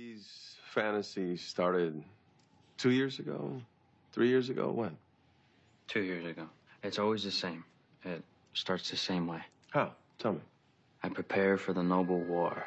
These fantasies started two years ago, three years ago. When? Two years ago. It's always the same. It starts the same way. How? Tell me. I prepare for the noble war.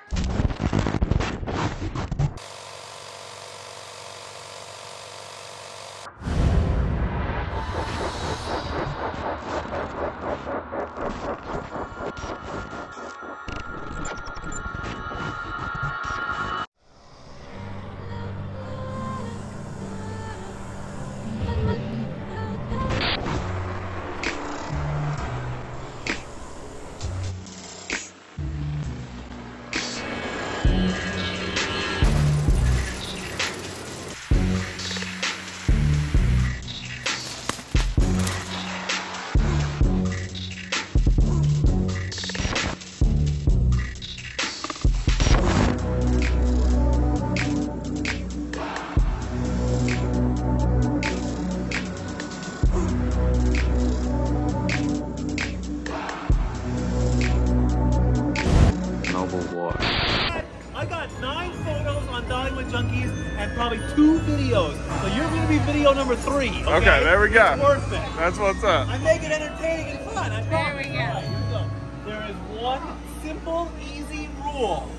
Video number three. Okay, Okay, there we go. It's worth it. That's what's up. I make it entertaining and fun. I There we promise. go. All right, here we go. There is one simple, easy rule.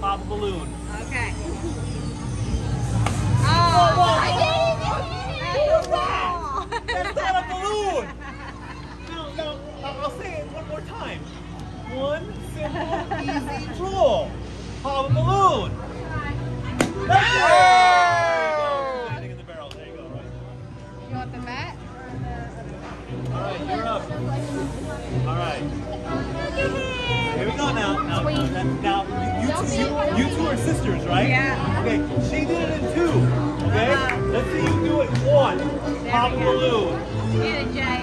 Pop a balloon. Okay. Whoa, Oh, whoa, mat? All right, you're up. All right. Here we go now. Now, now, now you, you, two, you two are sisters, right? Yeah. Okay, she did it in two. Okay? Uh-huh. Let's see you do it one. Pop a we go. balloon. Get it, Jay.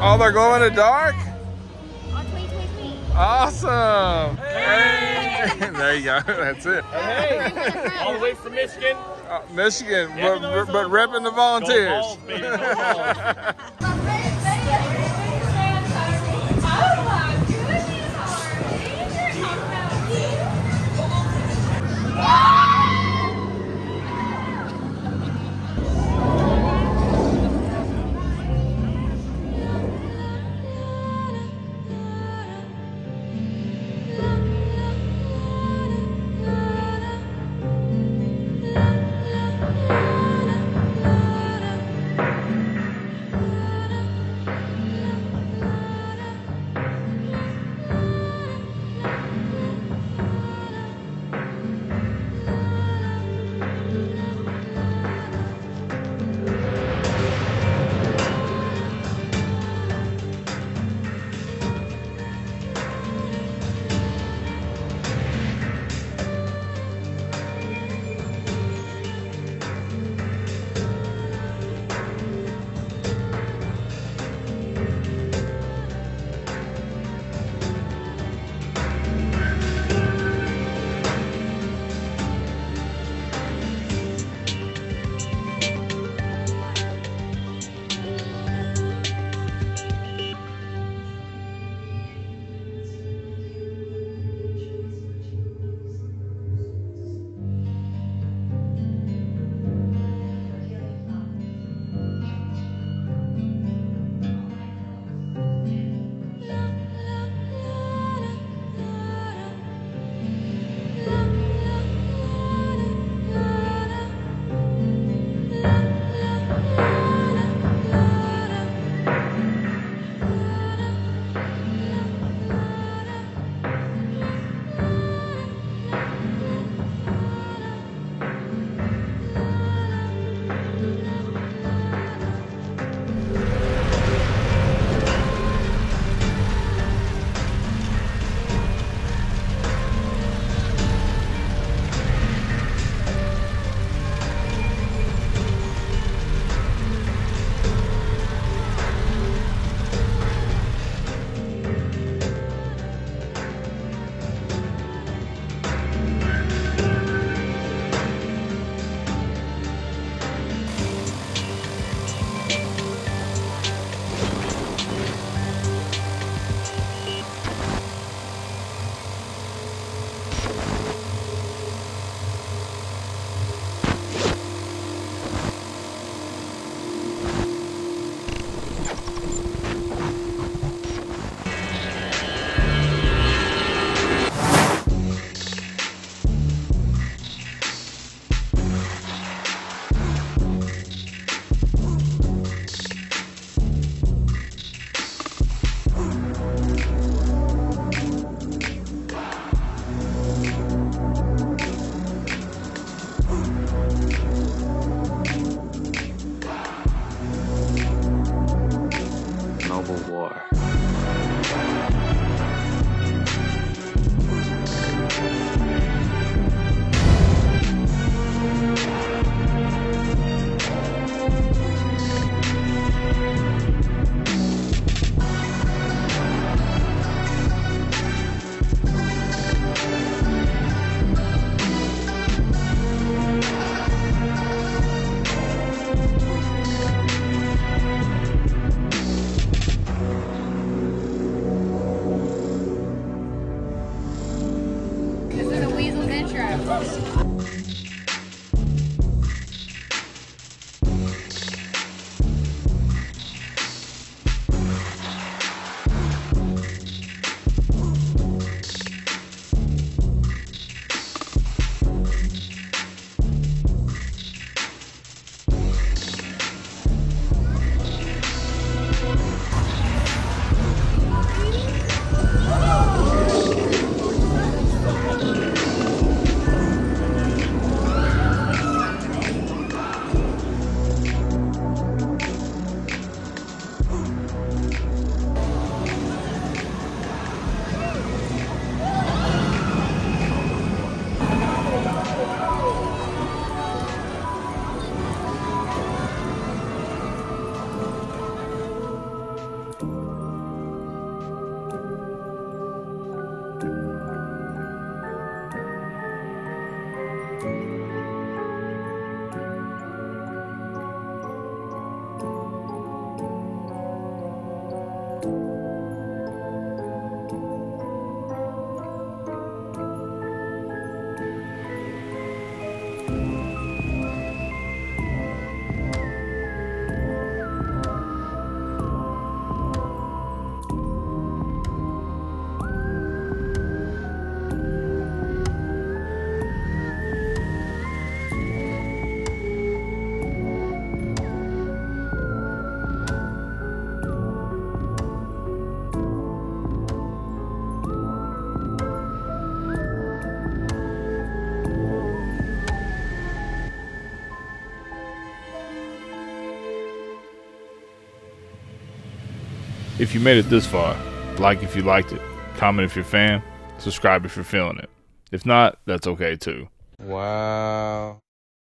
Oh, they're glowing in the dark? Awesome. Hey. there you go. That's it. Hey, all the way from Michigan. Uh, Michigan, Yeah, but, but, but repping the volunteers. Go Vols, baby, go If you made it this far, like if you liked it, comment if you're a fan, subscribe if you're feeling it. If not, that's okay too. Wow.